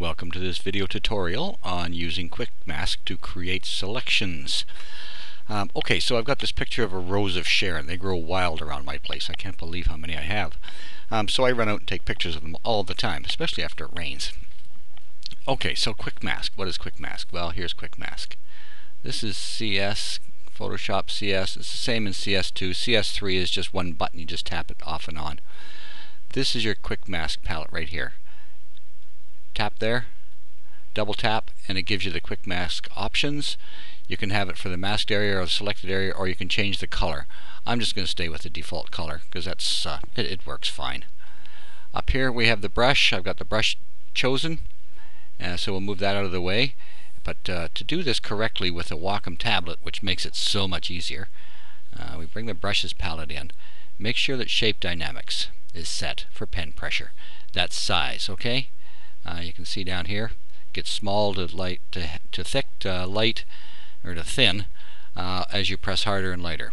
Welcome to this video tutorial on using Quick Mask to create selections. Um, okay, so I've got this picture of a rose of Sharon. They grow wild around my place. I can't believe how many I have. Um, so I run out and take pictures of them all the time, especially after it rains. Okay, so Quick Mask. What is Quick Mask? Well, here's Quick Mask. This is CS, Photoshop CS. It's the same in CS2. CS3 is just one button. You just tap it off and on. This is your Quick Mask palette right here tap there, double tap, and it gives you the quick mask options. You can have it for the masked area or the selected area, or you can change the color. I'm just going to stay with the default color because that's uh, it, it, works fine. Up here we have the brush. I've got the brush chosen, uh, so we'll move that out of the way. But uh, to do this correctly with a Wacom tablet, which makes it so much easier, uh, we bring the brushes palette in. Make sure that shape dynamics is set for pen pressure. That's size, okay? Uh, you can see down here, gets small to light to, to thick to light or to thin uh, as you press harder and lighter.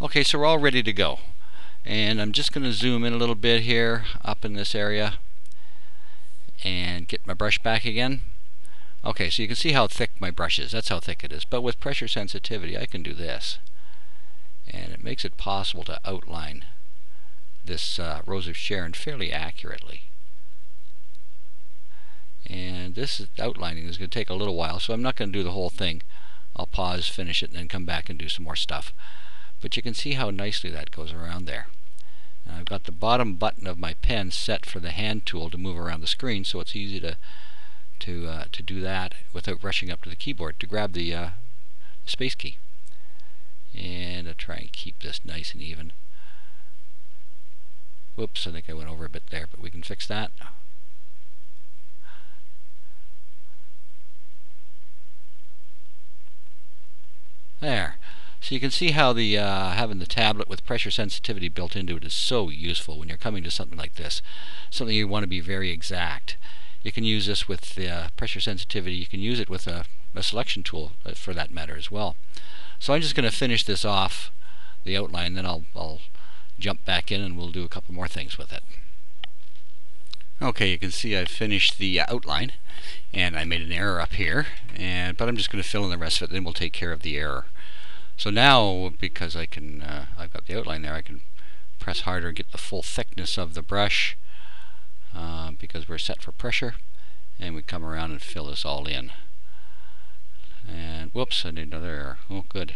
Okay, so we're all ready to go. And I'm just going to zoom in a little bit here up in this area and get my brush back again. Okay, so you can see how thick my brush is. That's how thick it is. But with pressure sensitivity, I can do this. And it makes it possible to outline this uh, Rose of Sharon fairly accurately and this outlining is going to take a little while so I'm not going to do the whole thing. I'll pause finish it and then come back and do some more stuff. But you can see how nicely that goes around there. Now I've got the bottom button of my pen set for the hand tool to move around the screen so it's easy to to uh, to do that without rushing up to the keyboard to grab the uh, space key. And I'll try and keep this nice and even. Whoops I think I went over a bit there but we can fix that There. So you can see how the uh, having the tablet with pressure sensitivity built into it is so useful when you're coming to something like this. Something you want to be very exact. You can use this with the uh, pressure sensitivity. You can use it with a, a selection tool uh, for that matter as well. So I'm just going to finish this off, the outline, then I'll, I'll jump back in and we'll do a couple more things with it. Okay, you can see I've finished the outline and I made an error up here, and but I'm just going to fill in the rest of it, then we'll take care of the error. So now, because I can, uh, I've got the outline there, I can press harder, and get the full thickness of the brush, uh, because we're set for pressure, and we come around and fill this all in. And whoops, I need another error. Oh, good.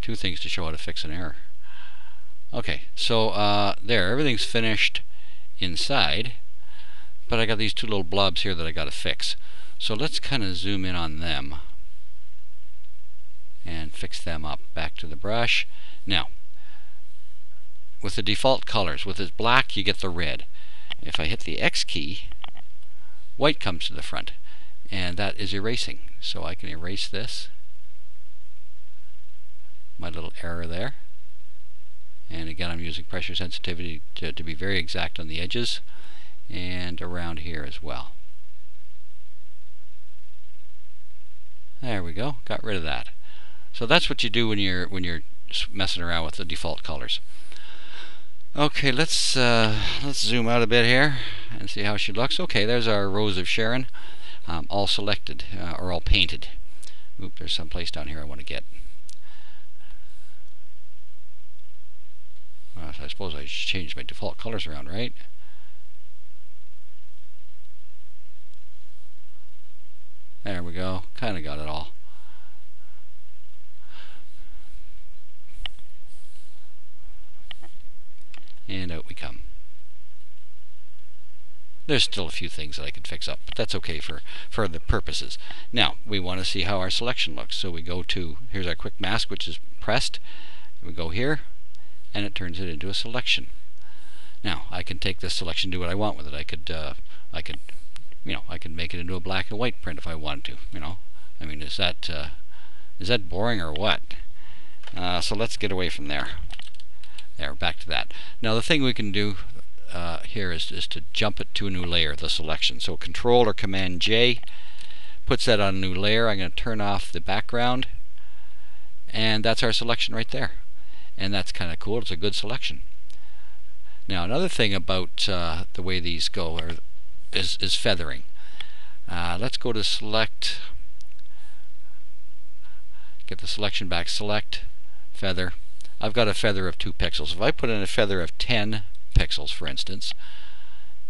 Two things to show how to fix an error. Okay, so uh, there, everything's finished inside, but I got these two little blobs here that I got to fix. So let's kind of zoom in on them and fix them up. Back to the brush. Now, with the default colors, with this black you get the red. If I hit the X key, white comes to the front, and that is erasing. So I can erase this, my little error there. And again, I'm using pressure sensitivity to, to be very exact on the edges and around here as well. There we go, got rid of that. So that's what you do when you're when you're messing around with the default colors. Okay, let's uh, let's zoom out a bit here and see how she looks. Okay, there's our Rose of Sharon, um, all selected uh, or all painted. Oop, there's some place down here I want to get. So I suppose I should change my default colors around, right? There we go. Kind of got it all. and out we come. There's still a few things that I could fix up, but that's okay for, for the purposes. Now, we want to see how our selection looks. So we go to, here's our quick mask, which is pressed. We go here, and it turns it into a selection. Now, I can take this selection, do what I want with it. I could, uh, I could, could make it into a black and white print if I wanted to. You know, I mean, is that, uh, is that boring or what? Uh, so let's get away from there. There, back to that. Now the thing we can do uh, here is, is to jump it to a new layer, the selection. So Control or Command J puts that on a new layer. I'm going to turn off the background and that's our selection right there. And that's kind of cool. It's a good selection. Now another thing about uh, the way these go are, is, is feathering. Uh, let's go to select, get the selection back, select, feather. I've got a feather of 2 pixels. If I put in a feather of 10 pixels, for instance,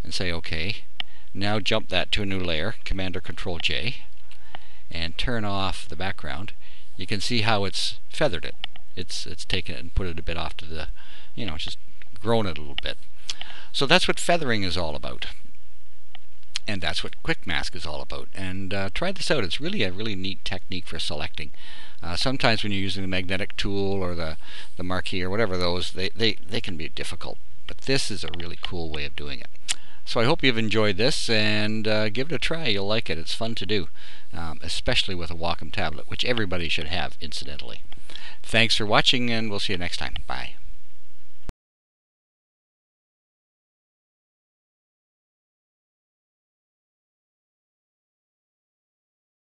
and say OK, now jump that to a new layer, Command or Control J, and turn off the background, you can see how it's feathered it. It's it's taken it and put it a bit off to the, you know, just grown it a little bit. So that's what feathering is all about. And that's what quick mask is all about. And uh, try this out. It's really a really neat technique for selecting. Uh, sometimes when you're using the magnetic tool or the, the marquee or whatever those, they, they, they can be difficult. But this is a really cool way of doing it. So I hope you've enjoyed this and uh, give it a try. You'll like it. It's fun to do, um, especially with a Wacom tablet, which everybody should have, incidentally. Thanks for watching, and we'll see you next time. Bye.